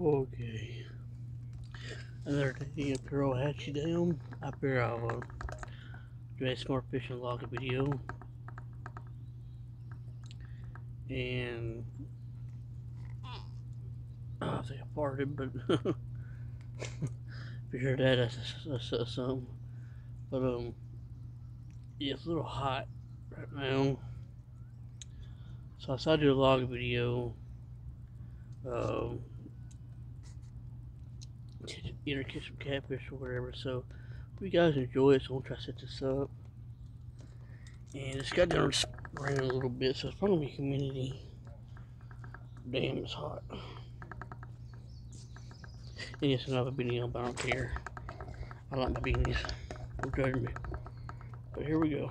Okay. Another day of Pearl Hatchie Dam. Up here I'll do a smart fishing log video. And I think I farted, but if you that, that's, that's something. But um, yeah, it's a little hot right now. So I decided to do a log video. Um, either catch some catfish or whatever. So, if you guys enjoy it, so I'm gonna try to set this up. And it's got down spraying a little bit, so it's probably humidity. Damn, it's hot. And yes, another beanie but I don't care. I like my beanies. Don't judge me. But here we go.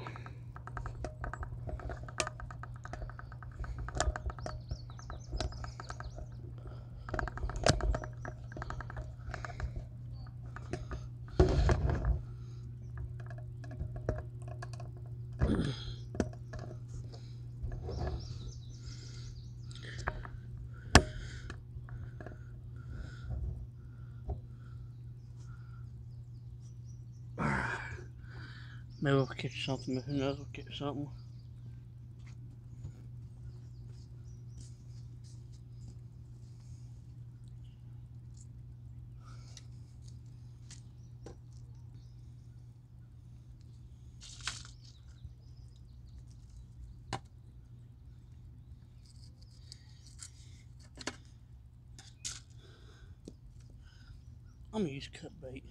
Maybe we'll catch something. Who knows? We'll catch something. I'm gonna use cut bait.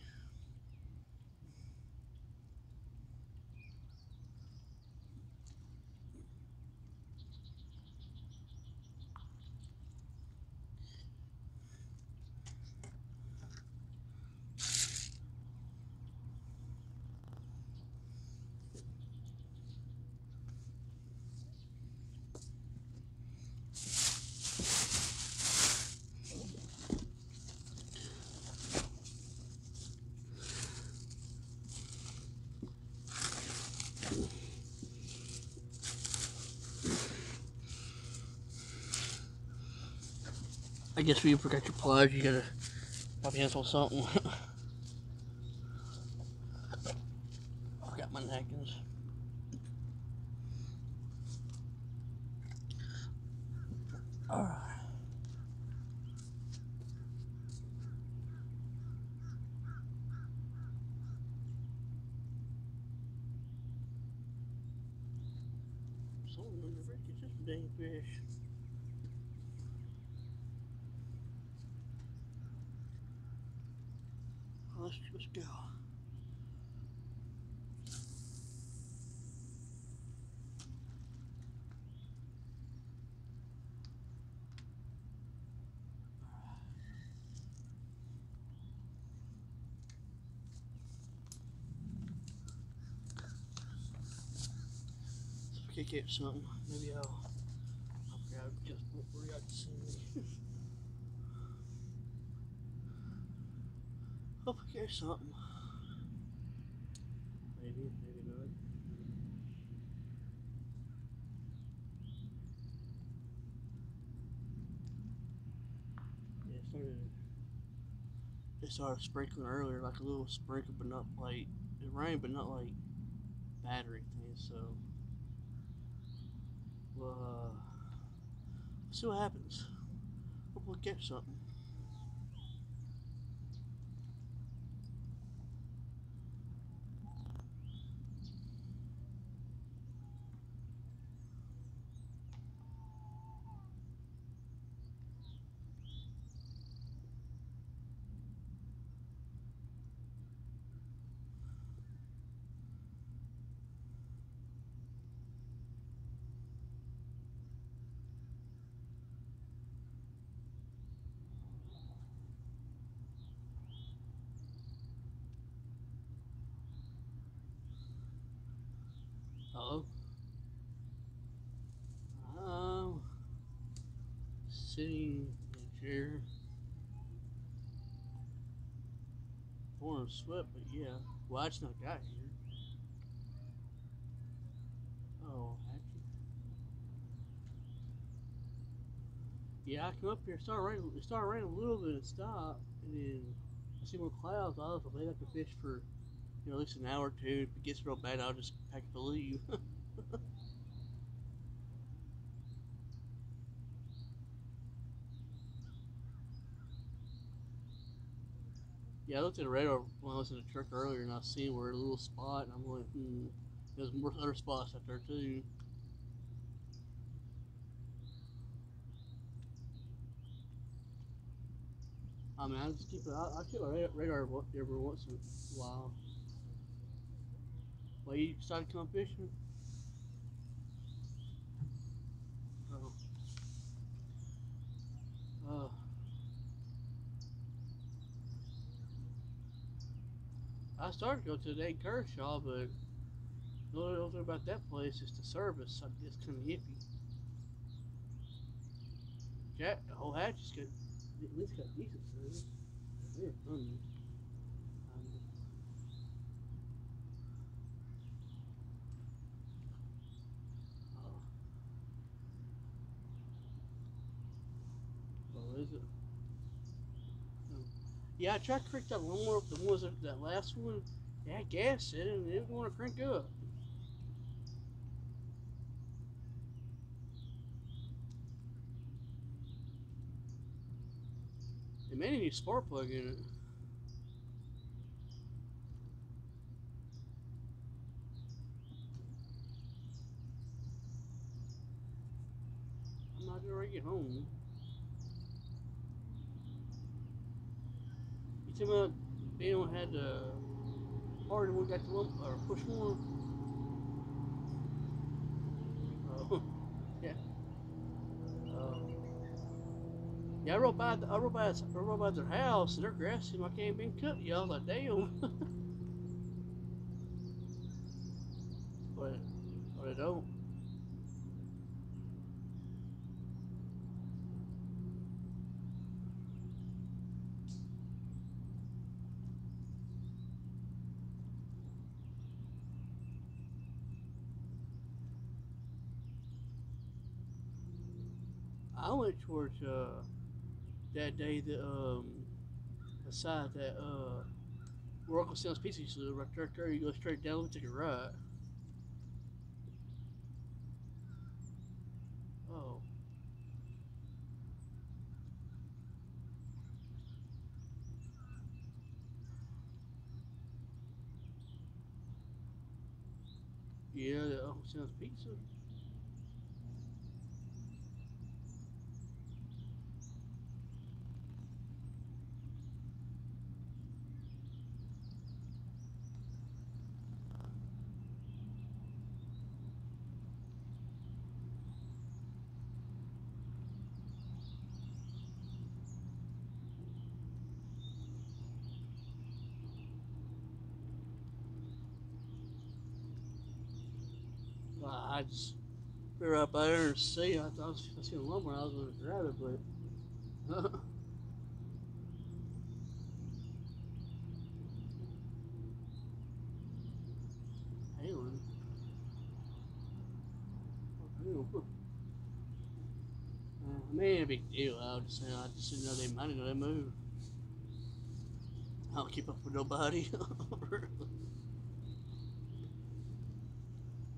I guess if you forgot your pliers, you gotta on something. I forgot my napkins. Alright. Someone in the wreck is just dang fish. let's just go. Get something, maybe I'll, I'll grab just what we got to see. Hope I catch something. Maybe, maybe not. Yeah, it started, it started sprinkling earlier, like a little sprinkle, but not like, it rained, but not like battery or anything, so. Well, uh, see what happens. Hope we'll catch something. Hello? Um, sitting in a chair. Pouring sweat, but yeah. Well, I just not got here. Oh, actually. Yeah, I come up here, it started raining, it started raining a little bit and stopped, and then I see more clouds. I was like, I can fish for, you know, at least an hour or two. If it gets real bad, I'll just pack and leave. yeah, I looked at the radar when I was in the truck earlier, and I seen where a little spot, and I'm like, hmm, there's more other spots out there too. I mean, I just keep it. I, I keep my radar every once in a while. Well, you decided to come fishing? Oh. Oh. I started to go to the Nate Kershaw, but the only thing about that place is the service. I- It's kind of iffy. Jack, the whole hatch is good. At least got decent service. Um, oh. Oh, is it? Um, yeah, I tried to crank that one more. The was that last one. It had gas in it, and it didn't want to crank up. It may need a spark plug in it. I'm not gonna get home. You tell me about anyone had the hard one got the lump or push more? Oh, yeah. Oh. Yeah, I rode by, the, I rode by, I rode by their house and their grass seemed like it ain't been cut was like, damn. but, but I don't. I went towards uh, day that um, the side that uh, Uncle Sam's Pizza used to live, right there, there. You go straight down, take a right. Oh. Yeah, the Uncle Sam's Pizza. I just we were up there and see. I thought I was, I seen a lumber. I was going to grab it, but I mean, a big deal. I just saying, I just didn't know they. Know they moved. I don't keep up with nobody.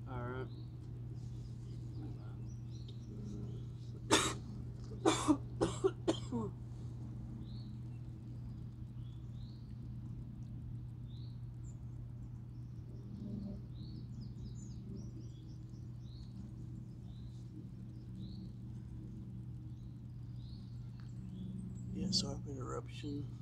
All right. yeah, sorry for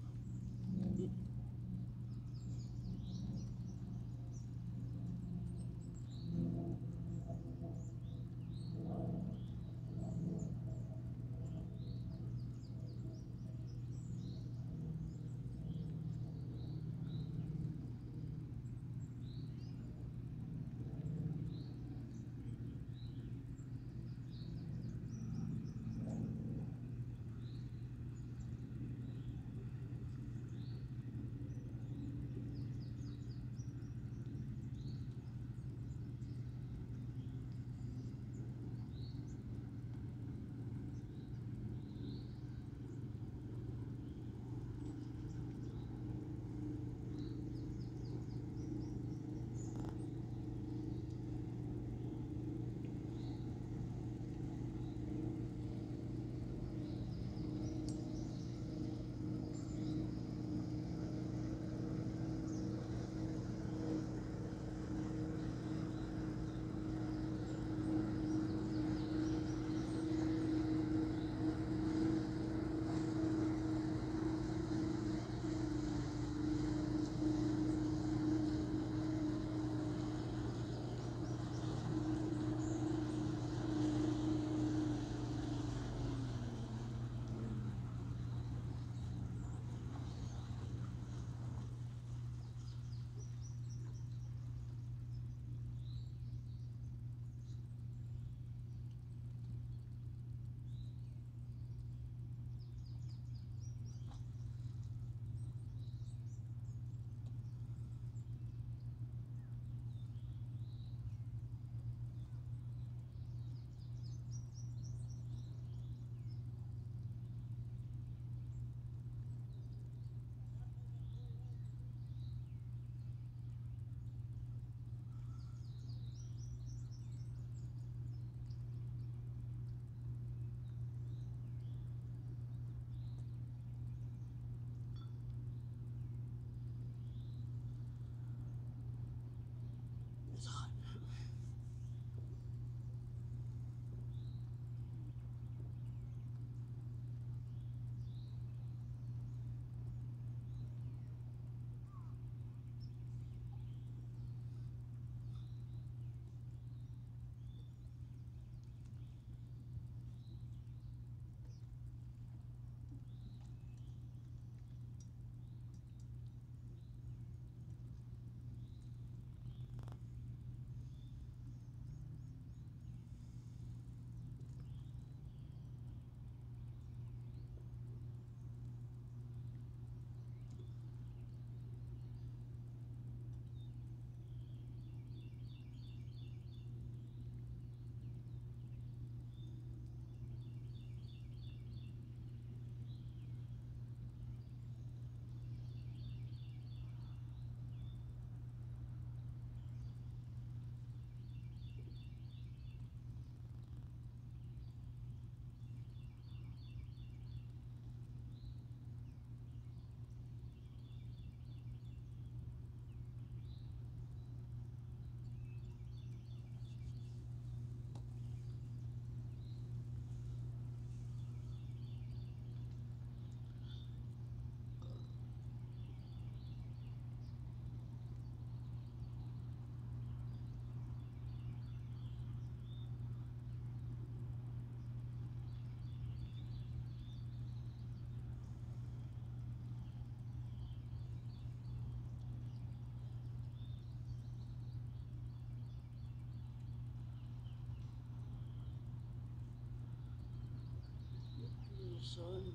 sun.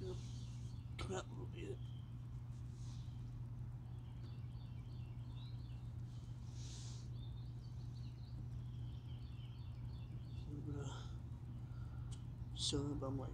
It'll come out a little bit. Sun, but uh, I'm like,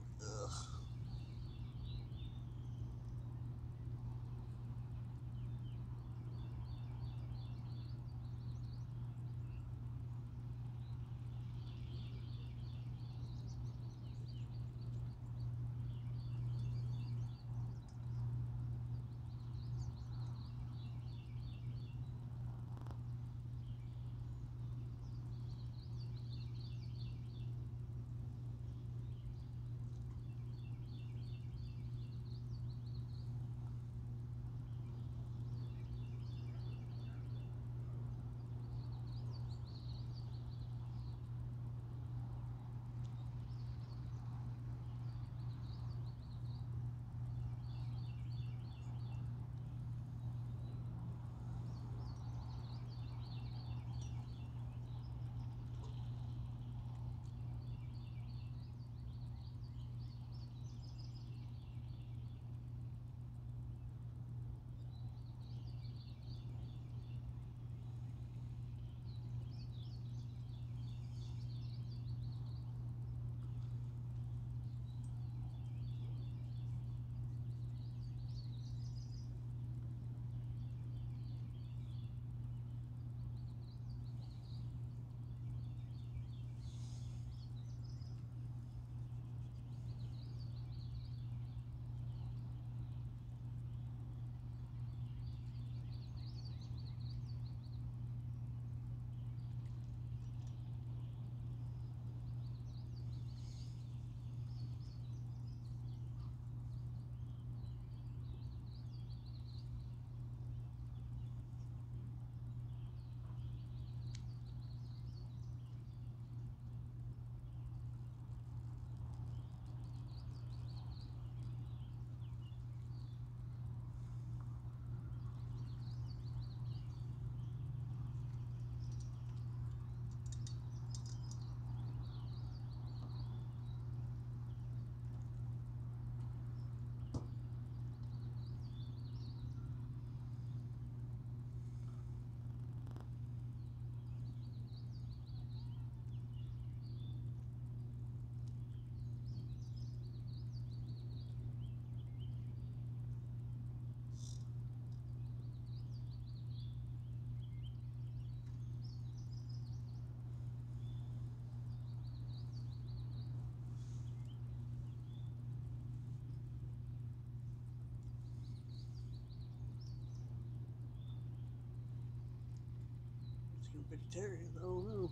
vegetarian, I don't know.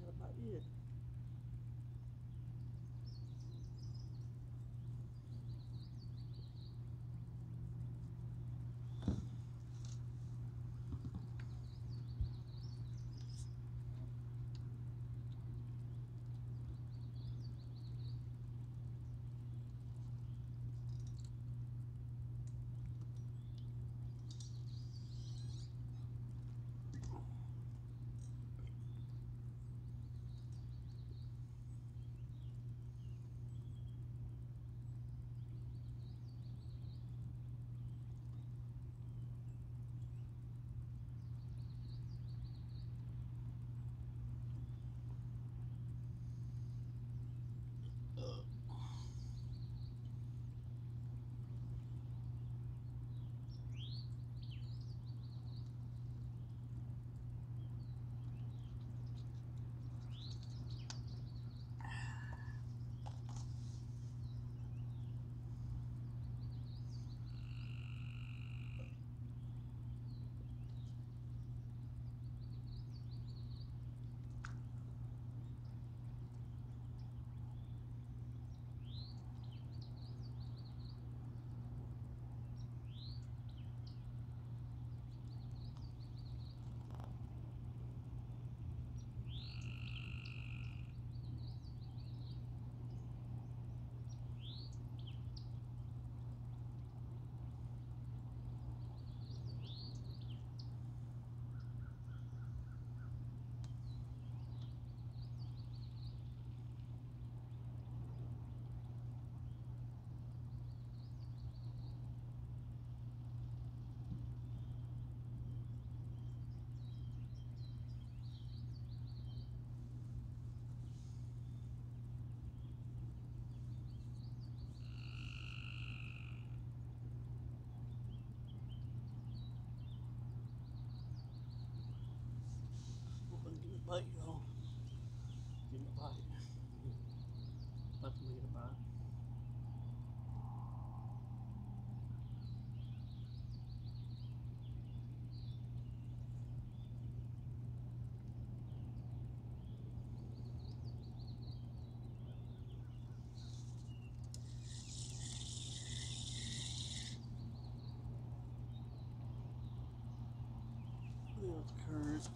That about it. That's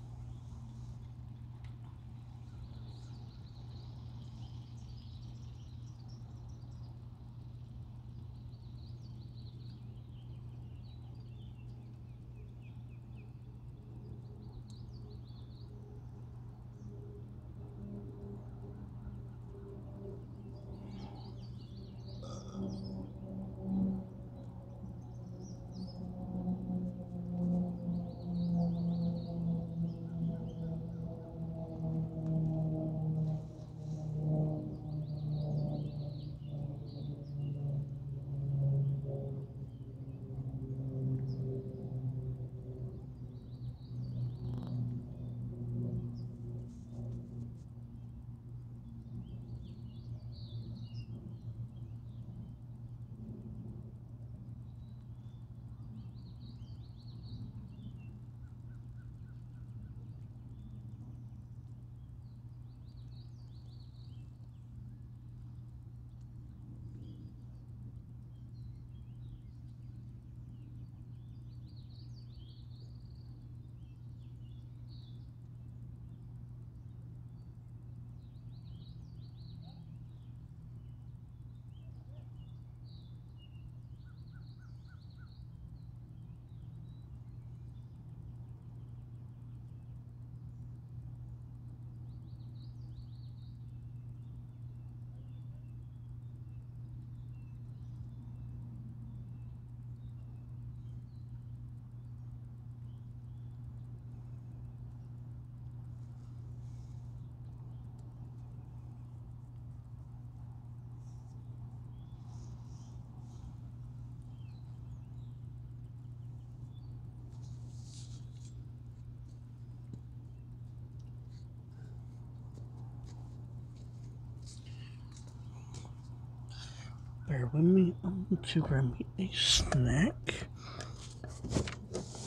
Bear with me. I'm going to grab me a snack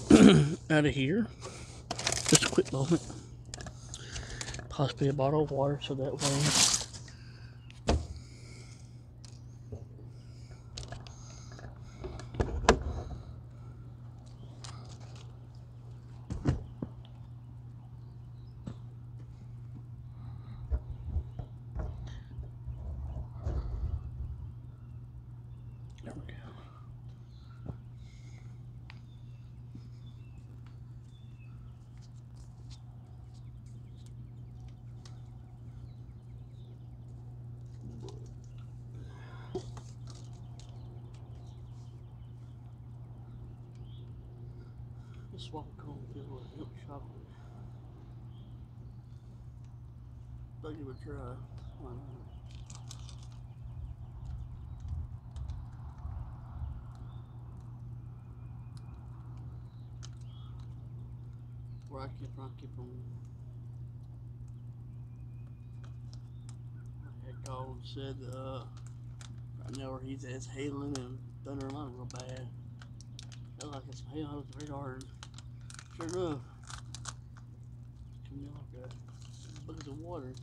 out of here. Just a quick moment. Possibly a bottle of water so that way. There we go. Just walk home and get a little milk chocolate. I'll give it a try. Why not? Where I keep on keep on. My head called and said uh right now where he's at it's hailing and thunder and lightning real bad. Felt like it's hailing out the radar and sure enough coming in like a bucket of water.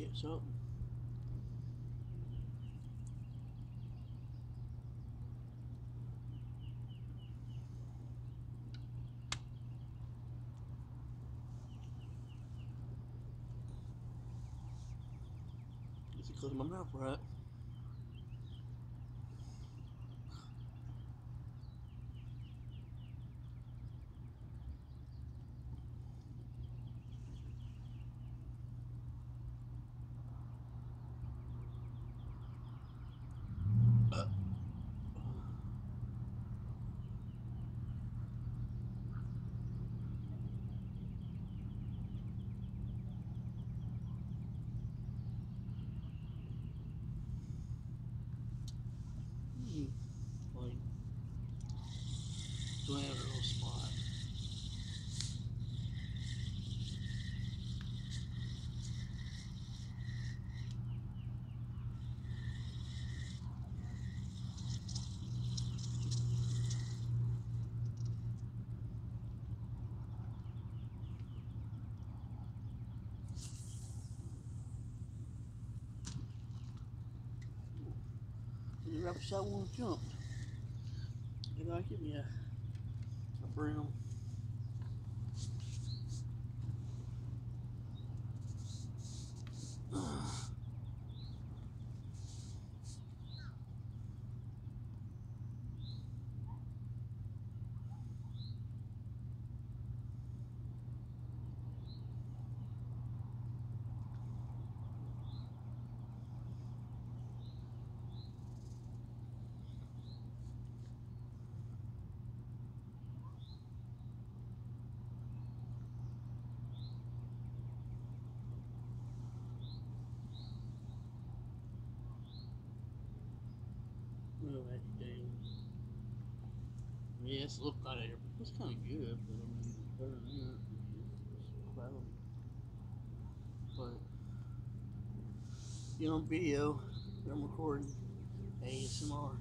Get something. Guess I close my mouth right. Hmm. Like, do I have a little spot? And rabbit shot one jumped. Maybe I give me a, a broom. Yeah, it's a little kind of It's kind of good, but I mean, it's better than that. It's. But, you know, video, I'm recording ASMR.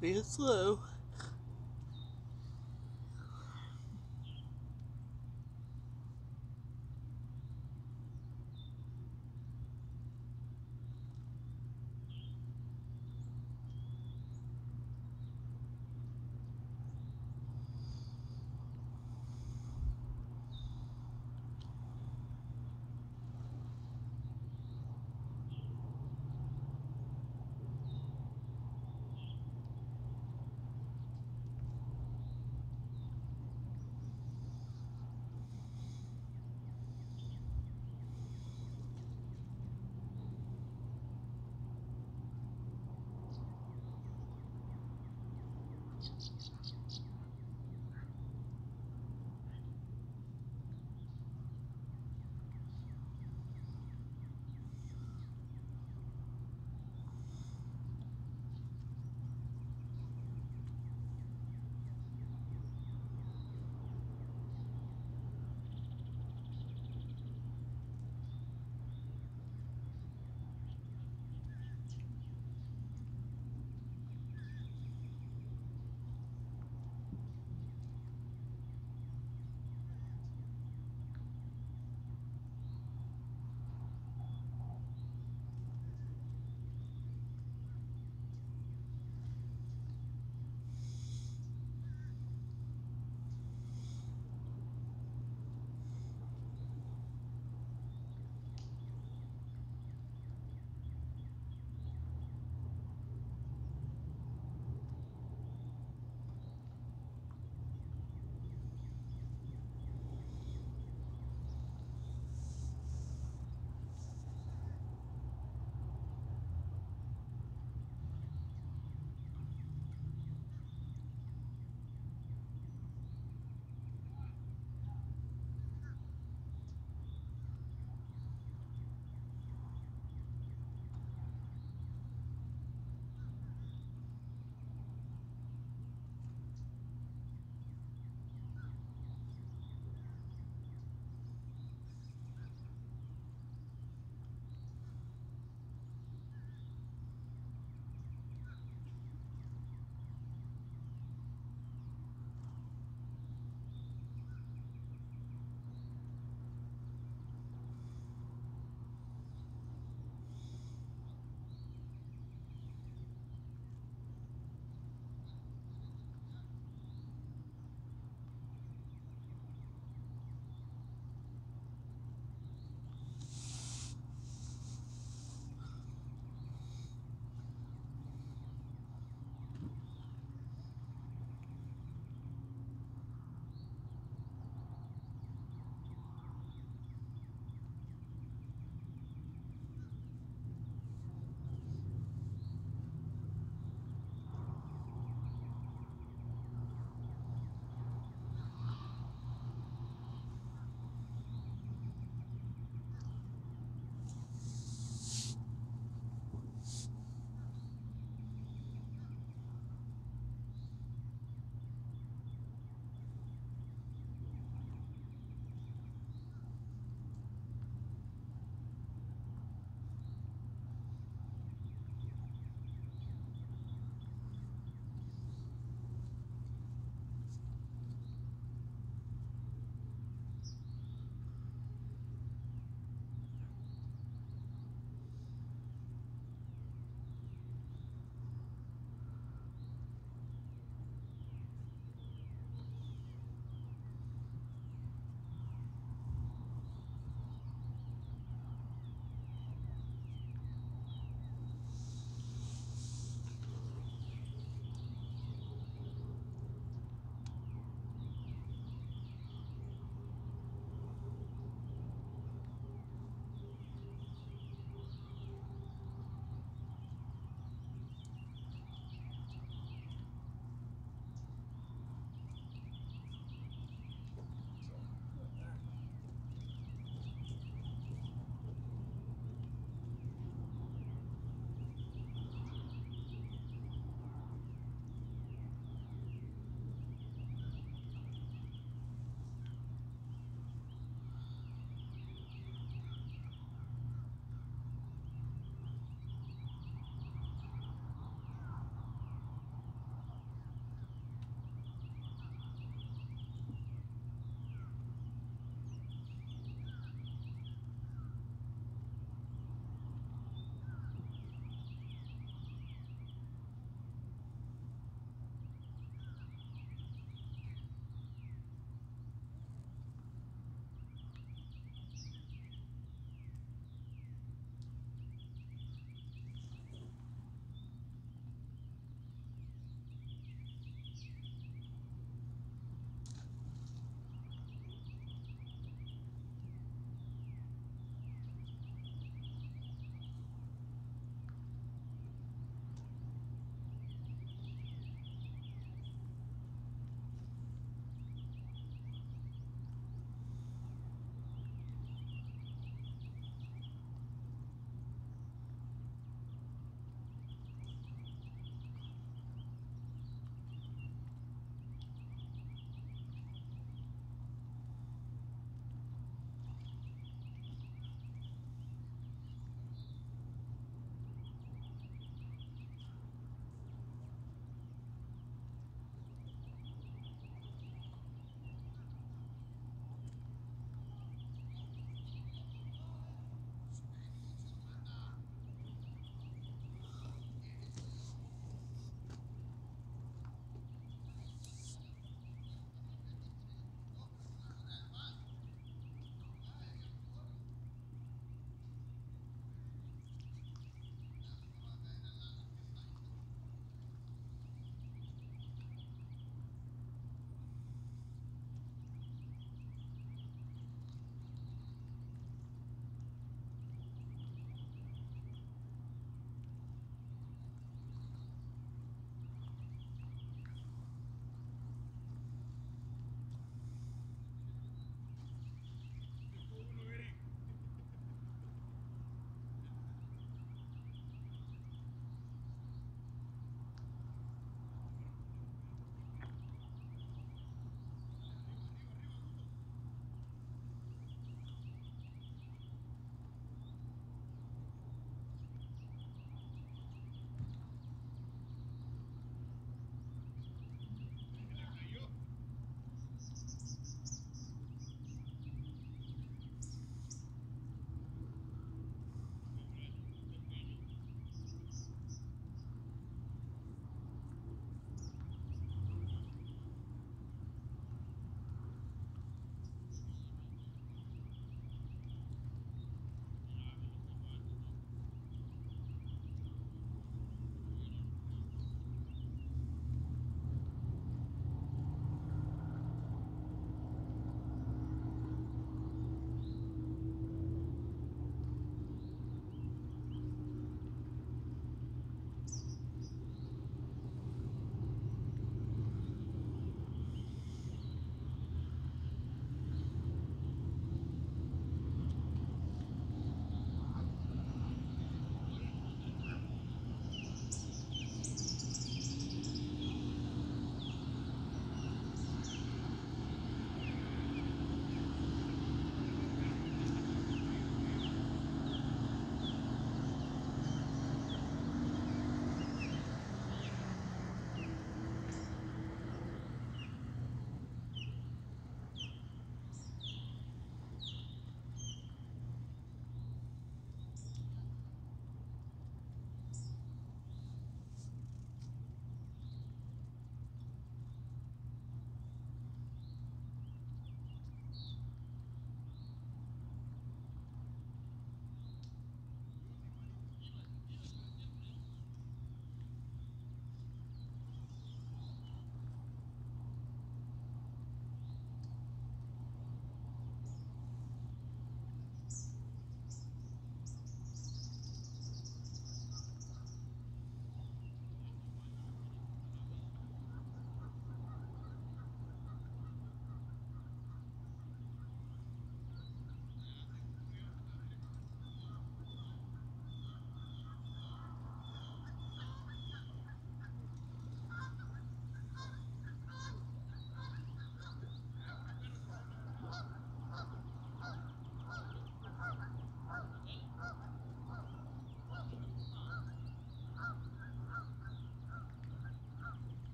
Being slow.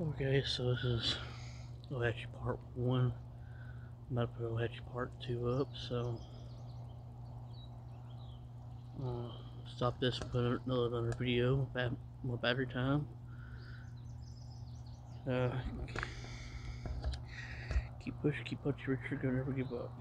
Okay, so this is Ohatchee part one. I'm about to put Ohatchee part two up, so uh, stop this and put another, video about my battery time. Uh, keep pushing, keep punching, Richard, don't ever give up.